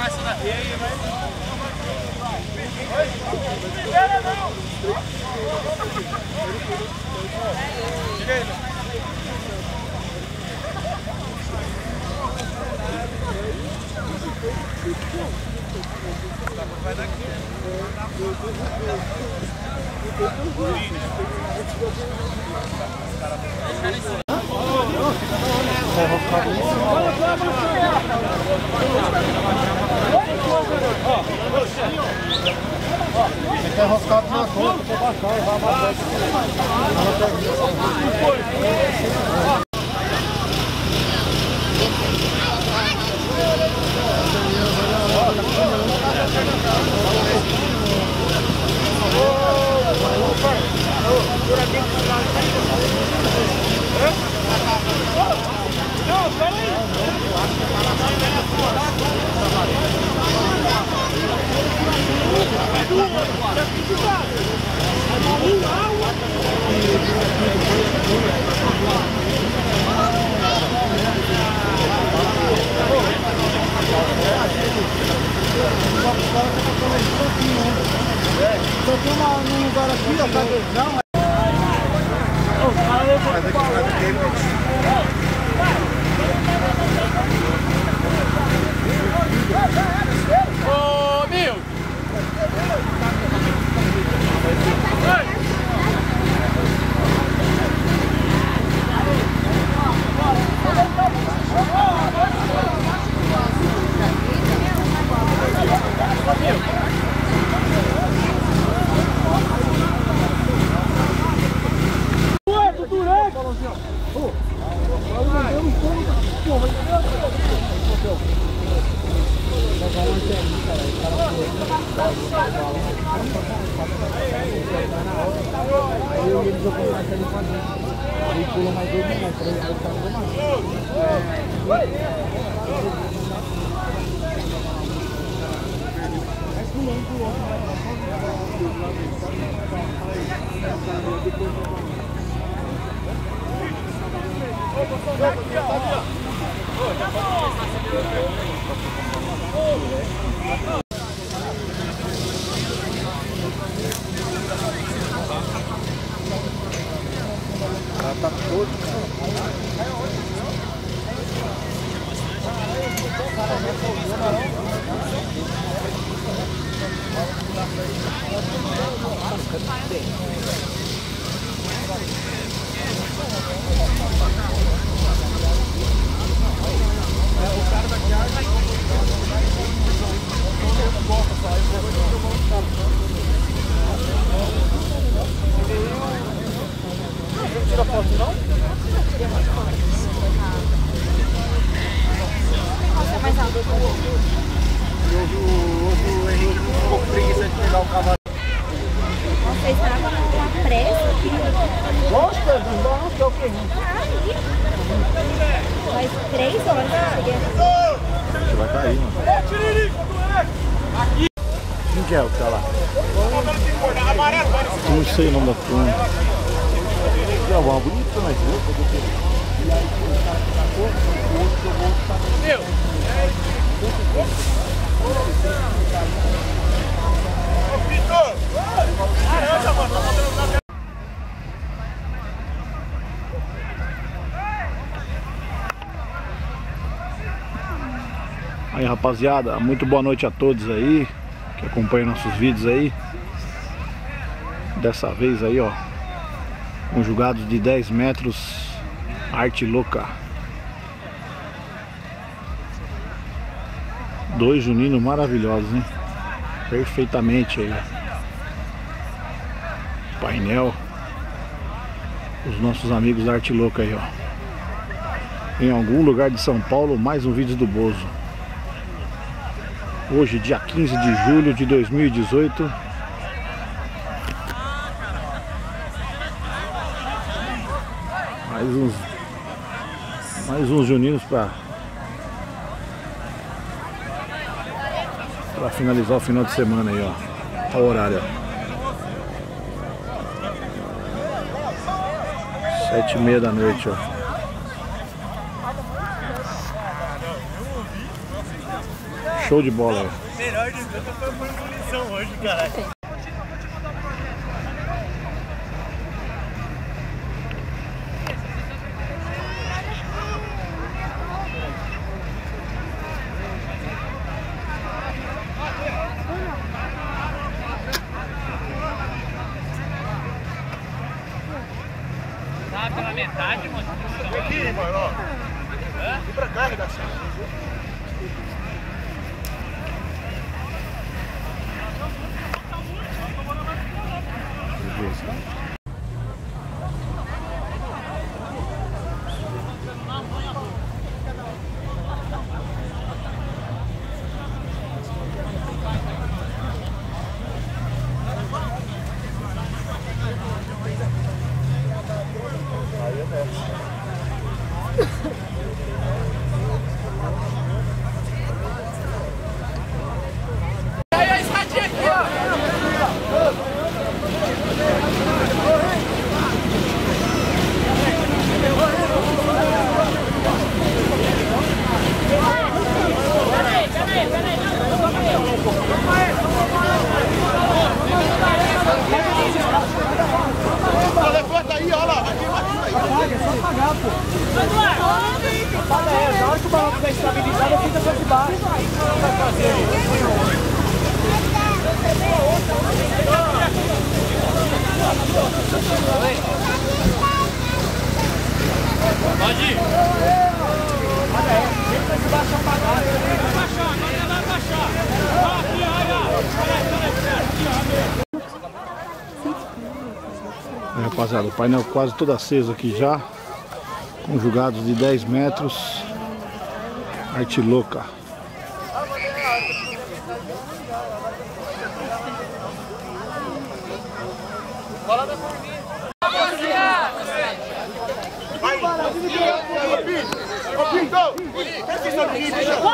fácil da feia, mas... Primeira não! Direita! Vai daqui. Os caras... Tá enroscado na conta, vou baixar e vai abaixar tem uma, um lugar aqui, ó, cadê? Não, Mas aqui não Aí eu ia jogar ali pra dentro. Aí pula mais dois metros, aí aí o cara vai mais. Ela tá todo. Tira foto não? mais alto. E o, hoje o Henrique não ficou com preguiça de pegar o cavalo. Você estava com pressa aqui. Gosta dos donos que é o que? Faz três horas que eu cheguei aqui. Você vai cair, mano. Quem que é o que tá lá? Eu não sei o nome da turma. É uma bonita, mas Meu! Aí rapaziada, muito boa noite a todos aí que acompanham nossos vídeos aí. Dessa vez aí, ó, conjugados de 10 metros, arte louca. Dois juninos maravilhosos, hein? Perfeitamente aí. Painel. Os nossos amigos da Arte Louca aí, ó. Em algum lugar de São Paulo, mais um vídeo do Bozo. Hoje, dia 15 de julho de 2018. Mais uns mais uns juninos para para finalizar o final de semana aí, ó. Olha o horário, ó. Sete e meia da noite, ó. Show de bola, ó. Melhor de tudo foi a hoje, caralho. Thank you. Rapaziada, o painel quase todo aceso aqui já. Conjugados de 10 metros. Arte louca.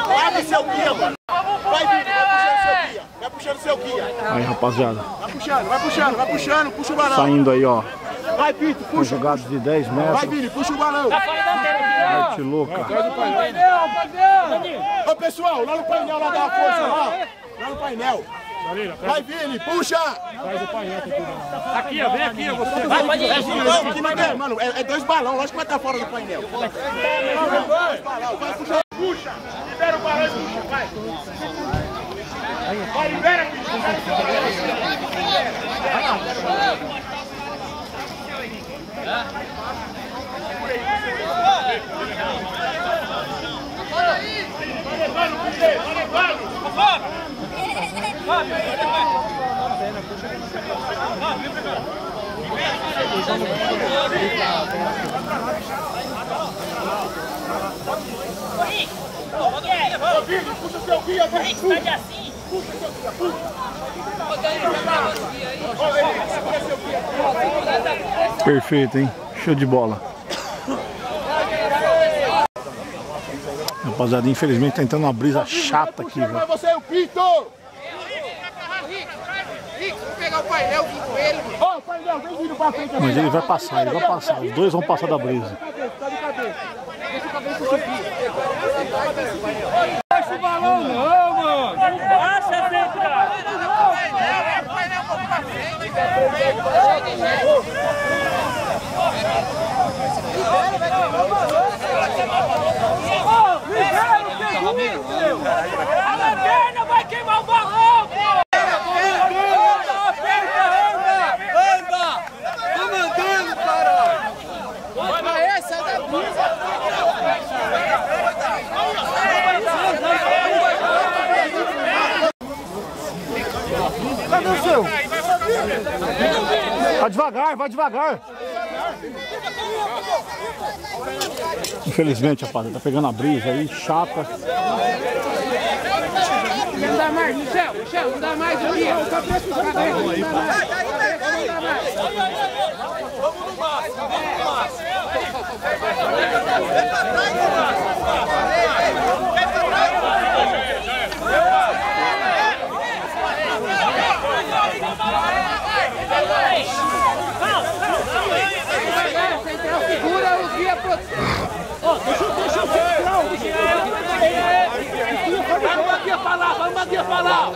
Vai no seu guia, mano. Vai, Pinto, vai puxando seu guia. Vai puxando seu guia. Aí, rapaziada. Vai puxando, vai puxando, vai puxando. Puxa o balão. Saindo aí, ó. Vai, Pinto, puxa. Conjugados de 10 Vai, metros. Vini, puxa o balão. Arte louca. Ô, pessoal, lá no painel, lá dá uma força lá. Lá no painel. Vai, Vini, puxa! Aqui, ó. Vem aqui, ó. Você. Vai, pode ir. Não, que é, mano, é, é dois balões, lógico que vai estar fora do painel. Dois balão, vai, puxa. Puxa, libera o balão e puxa, vai. Vai, libera aqui. Vai levando, puxa, vai levando. Ô, Vini, puxa seu guia, vai. Puxa. Perfeito, hein? Show de bola. Rapaziada, infelizmente tá entrando uma brisa chata aqui, velho. você, o Pinto. Mas ele vai passar, ele vai passar. Os dois vão passar da brisa. De cabeça. Baixa o balão, não, A lanterna vai queimar o balão, pô! Cadê o seu? Vai devagar, vai devagar. Infelizmente, rapaziada, tá pegando a brisa aí, chata. Não dá mais, Michel, Michel, não dá mais aqui. Segura o guia pro... Vamos aqui falar, vamos aqui falar.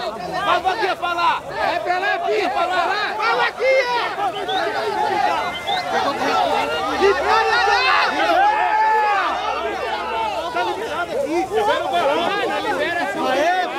Vamos aqui falar. É pra lá aqui, falar. Fala aqui, Libera o balão. Libera essa.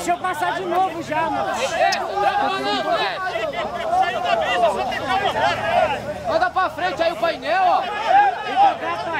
Deixa eu passar de novo já, mano. Manda pra frente aí o painel, ó. Fica gato aí.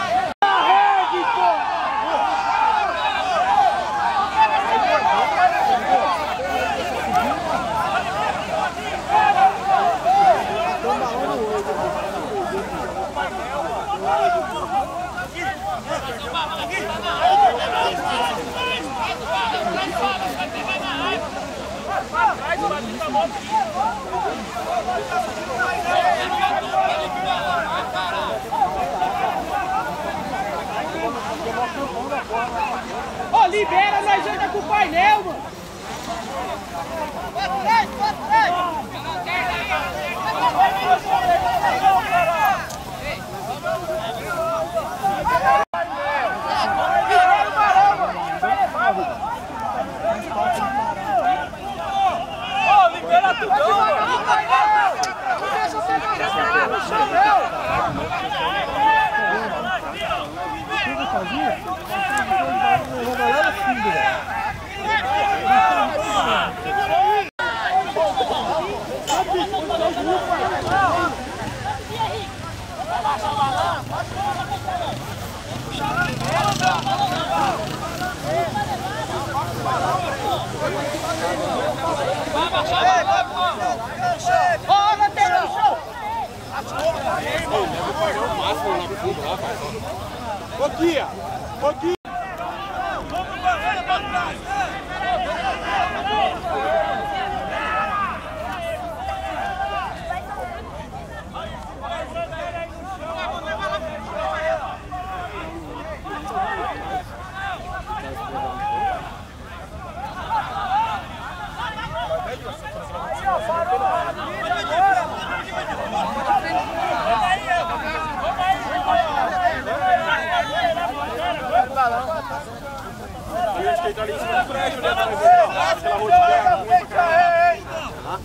Ó, libera, nós anda com o painel, mano. Pra trás, pra trás. Ô, Guia! Ô, Guia!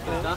Да.